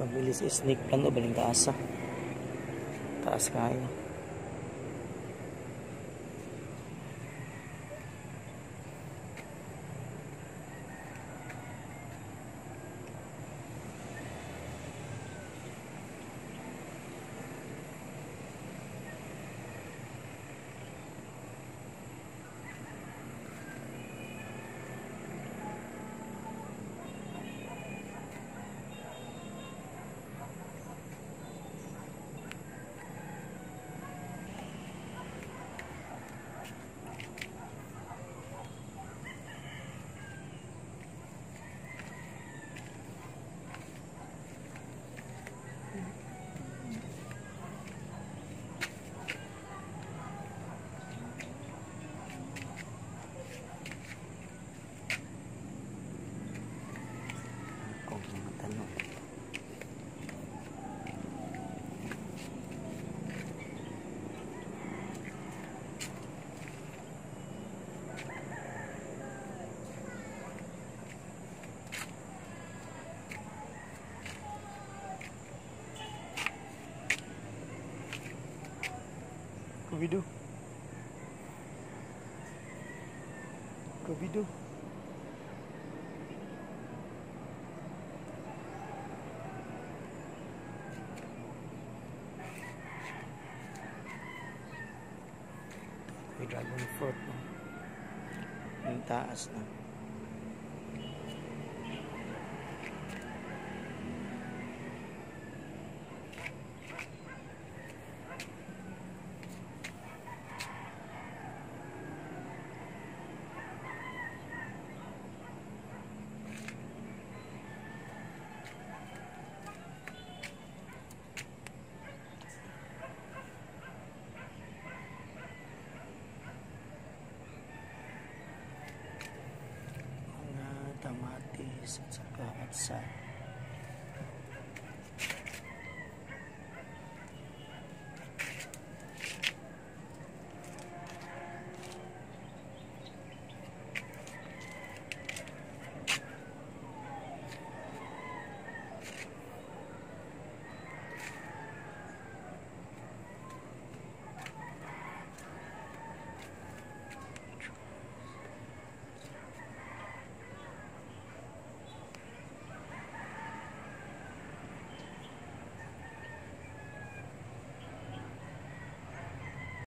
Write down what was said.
Pabili sa snake plant o baling taas ah. Taas kayo. Kubidu. Kubidu. May dragon fruit. Yung taas na. It's, it's, good. It's uh,